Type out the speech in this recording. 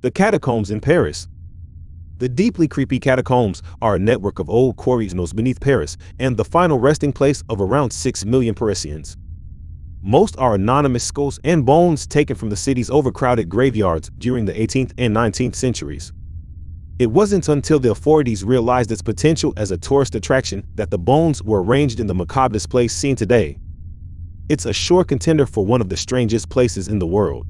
The catacombs in Paris. The deeply creepy catacombs are a network of old quarries beneath Paris and the final resting place of around 6 million Parisians. Most are anonymous skulls and bones taken from the city's overcrowded graveyards during the 18th and 19th centuries. It wasn't until the authorities realized its potential as a tourist attraction that the bones were arranged in the macabre displays seen today. It's a sure contender for one of the strangest places in the world.